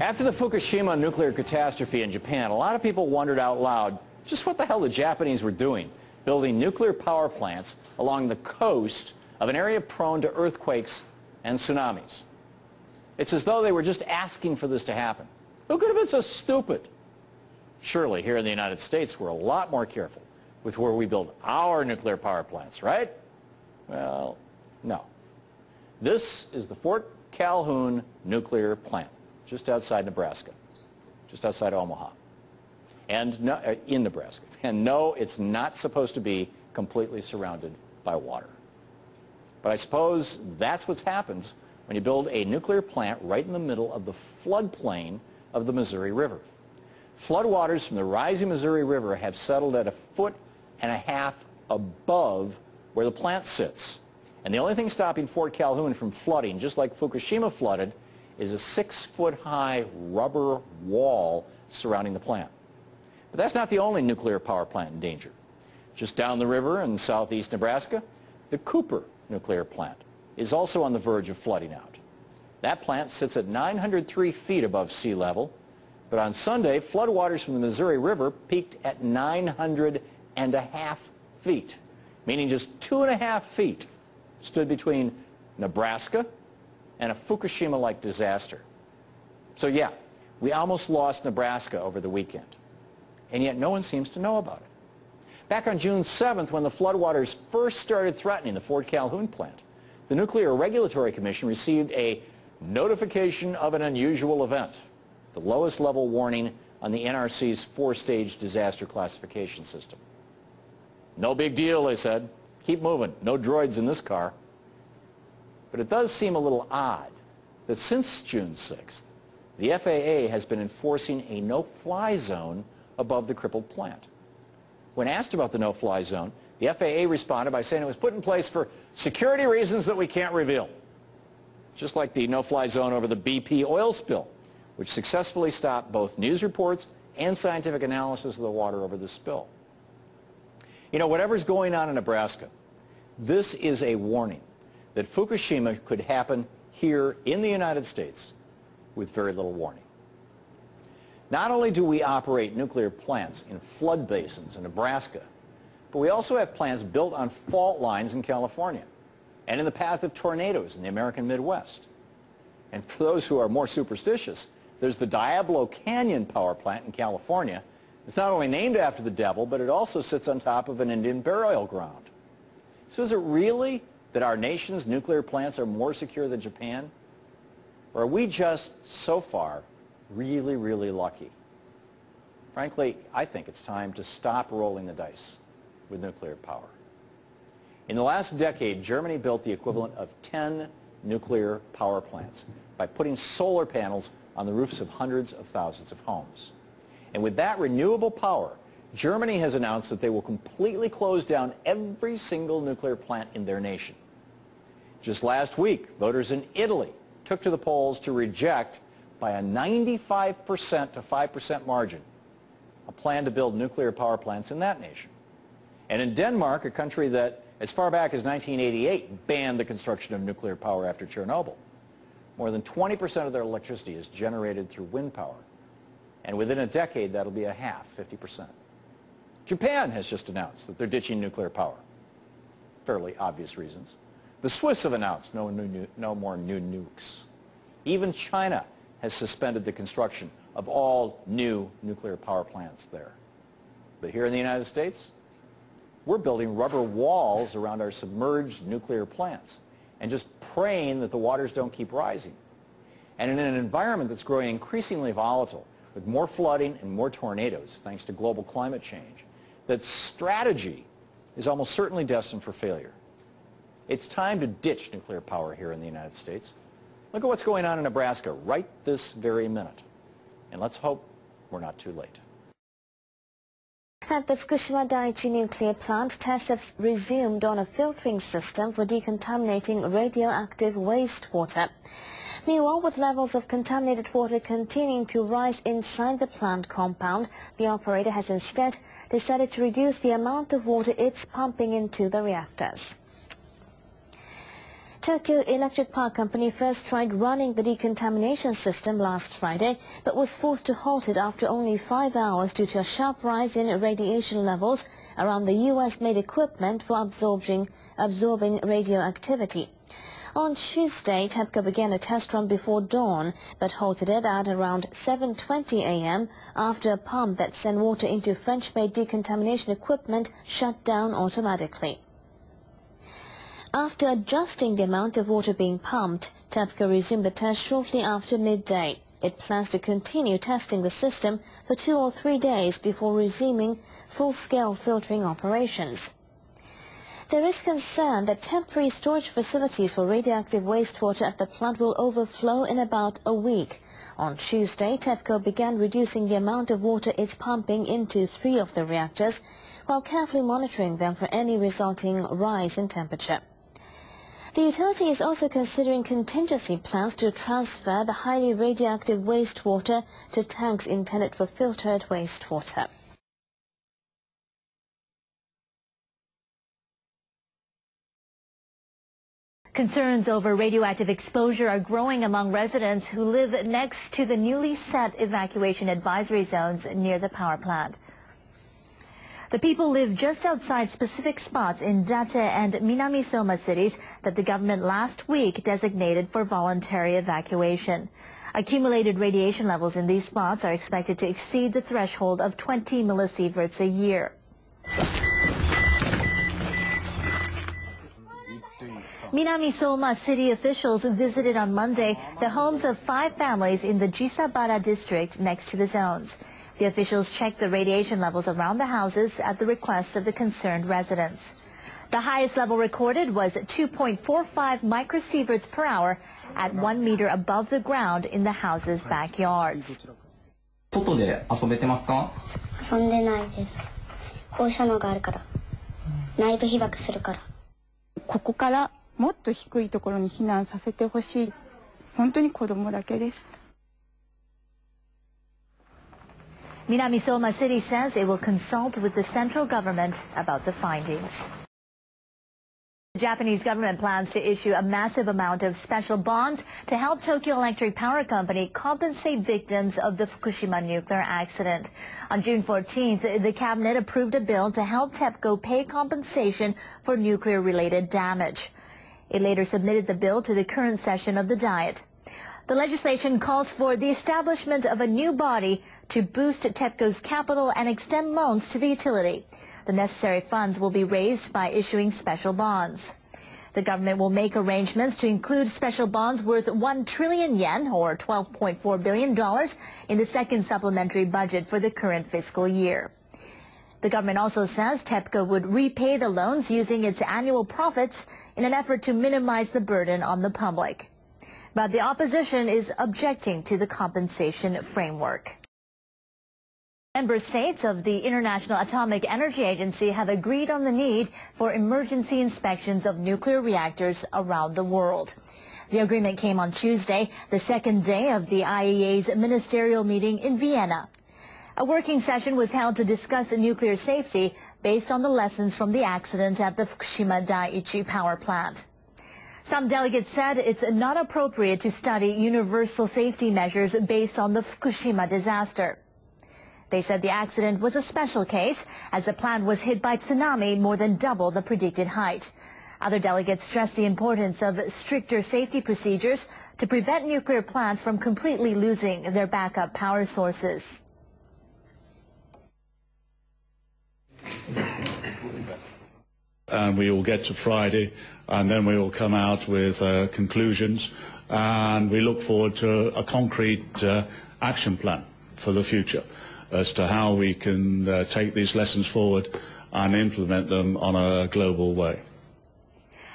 After the Fukushima nuclear catastrophe in Japan, a lot of people wondered out loud just what the hell the Japanese were doing, building nuclear power plants along the coast of an area prone to earthquakes and tsunamis. It's as though they were just asking for this to happen. Who could have been so stupid? Surely here in the United States, we're a lot more careful with where we build our nuclear power plants, right? Well, no. This is the Fort Calhoun nuclear plant, just outside Nebraska, just outside Omaha, and no, uh, in Nebraska. And no, it's not supposed to be completely surrounded by water. But I suppose that's what happens when you build a nuclear plant right in the middle of the floodplain of the Missouri River. Floodwaters from the rising Missouri River have settled at a foot and a half above where the plant sits. And the only thing stopping Fort Calhoun from flooding, just like Fukushima flooded, is a six-foot-high rubber wall surrounding the plant. But that's not the only nuclear power plant in danger. Just down the river in southeast Nebraska, the Cooper nuclear plant is also on the verge of flooding out. That plant sits at 903 feet above sea level, but on Sunday, floodwaters from the Missouri River peaked at 900 and a half feet, meaning just two and a half feet stood between Nebraska and a Fukushima-like disaster. So yeah, we almost lost Nebraska over the weekend, and yet no one seems to know about it. Back on June 7th, when the floodwaters first started threatening the Fort Calhoun plant, the Nuclear Regulatory Commission received a notification of an unusual event, the lowest level warning on the NRC's four-stage disaster classification system. No big deal, they said. Keep moving. No droids in this car. But it does seem a little odd that since June 6th, the FAA has been enforcing a no-fly zone above the crippled plant. When asked about the no-fly zone, the FAA responded by saying it was put in place for security reasons that we can't reveal. Just like the no-fly zone over the BP oil spill, which successfully stopped both news reports and scientific analysis of the water over the spill. You know, whatever's going on in Nebraska, this is a warning that Fukushima could happen here in the United States with very little warning. Not only do we operate nuclear plants in flood basins in Nebraska, but we also have plants built on fault lines in California and in the path of tornadoes in the American Midwest. And for those who are more superstitious, there's the Diablo Canyon power plant in California it's not only named after the devil, but it also sits on top of an Indian burial ground. So is it really that our nation's nuclear plants are more secure than Japan? Or are we just, so far, really, really lucky? Frankly, I think it's time to stop rolling the dice with nuclear power. In the last decade, Germany built the equivalent of 10 nuclear power plants by putting solar panels on the roofs of hundreds of thousands of homes. And with that renewable power, Germany has announced that they will completely close down every single nuclear plant in their nation. Just last week, voters in Italy took to the polls to reject by a 95% to 5% margin a plan to build nuclear power plants in that nation. And in Denmark, a country that as far back as 1988 banned the construction of nuclear power after Chernobyl, more than 20% of their electricity is generated through wind power. And within a decade, that'll be a half, 50%. Japan has just announced that they're ditching nuclear power. Fairly obvious reasons. The Swiss have announced no, new, no more new nukes. Even China has suspended the construction of all new nuclear power plants there. But here in the United States, we're building rubber walls around our submerged nuclear plants and just praying that the waters don't keep rising. And in an environment that's growing increasingly volatile, with more flooding and more tornadoes thanks to global climate change, that strategy is almost certainly destined for failure. It's time to ditch nuclear power here in the United States. Look at what's going on in Nebraska right this very minute. And let's hope we're not too late. At the Fukushima Daiichi nuclear plant, tests have resumed on a filtering system for decontaminating radioactive wastewater. Meanwhile, with levels of contaminated water continuing to rise inside the plant compound, the operator has instead decided to reduce the amount of water it's pumping into the reactors. Tokyo Electric Power Company first tried running the decontamination system last Friday, but was forced to halt it after only five hours due to a sharp rise in radiation levels around the U.S.-made equipment for absorbing, absorbing radioactivity. On Tuesday, TEPCO began a test run before dawn, but halted it at around 7.20 a.m. after a pump that sent water into French-made decontamination equipment shut down automatically. After adjusting the amount of water being pumped, TEPCO resumed the test shortly after midday. It plans to continue testing the system for two or three days before resuming full-scale filtering operations. There is concern that temporary storage facilities for radioactive wastewater at the plant will overflow in about a week. On Tuesday, TEPCO began reducing the amount of water it's pumping into three of the reactors, while carefully monitoring them for any resulting rise in temperature. The utility is also considering contingency plans to transfer the highly radioactive wastewater to tanks intended for filtered wastewater. Concerns over radioactive exposure are growing among residents who live next to the newly set evacuation advisory zones near the power plant. The people live just outside specific spots in Date and Minamisoma cities that the government last week designated for voluntary evacuation. Accumulated radiation levels in these spots are expected to exceed the threshold of 20 millisieverts a year. Minamisoma city officials visited on Monday the homes of five families in the Jisabara district next to the zones. The officials checked the radiation levels around the houses at the request of the concerned residents. The highest level recorded was 2.45 microsieverts per hour at one meter above the ground in the house's backyards. 外で遊べてますか遊んでないです放射能があるから内部被曝するからここからもっと低いところに避難させてほしい本当に子供だけです Minamisoma City says it will consult with the central government about the findings. The Japanese government plans to issue a massive amount of special bonds to help Tokyo Electric Power Company compensate victims of the Fukushima nuclear accident. On June 14th, the cabinet approved a bill to help TEPCO pay compensation for nuclear-related damage. It later submitted the bill to the current session of the Diet. The legislation calls for the establishment of a new body to boost TEPCO's capital and extend loans to the utility. The necessary funds will be raised by issuing special bonds. The government will make arrangements to include special bonds worth 1 trillion yen, or $12.4 billion, in the second supplementary budget for the current fiscal year. The government also says TEPCO would repay the loans using its annual profits in an effort to minimize the burden on the public. But the opposition is objecting to the compensation framework. Member states of the International Atomic Energy Agency have agreed on the need for emergency inspections of nuclear reactors around the world. The agreement came on Tuesday, the second day of the IAEA's ministerial meeting in Vienna. A working session was held to discuss nuclear safety based on the lessons from the accident at the Fukushima Daiichi power plant. Some delegates said it's not appropriate to study universal safety measures based on the Fukushima disaster. They said the accident was a special case as the plant was hit by tsunami more than double the predicted height. Other delegates stressed the importance of stricter safety procedures to prevent nuclear plants from completely losing their backup power sources. And we will get to Friday, and then we will come out with uh, conclusions, and we look forward to a concrete uh, action plan for the future as to how we can uh, take these lessons forward and implement them on a global way.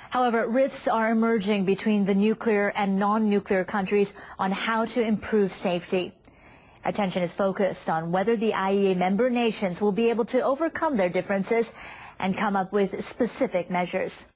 However, rifts are emerging between the nuclear and non-nuclear countries on how to improve safety. Attention is focused on whether the IAEA member nations will be able to overcome their differences and come up with specific measures.